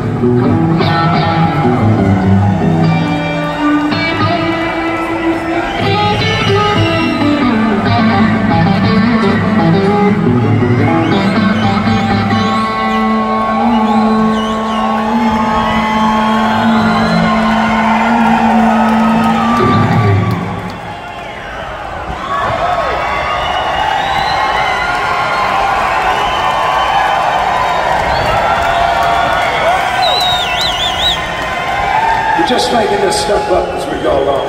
Thank you. Just making this stuff up as we go along.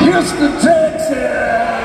Houston, Texas.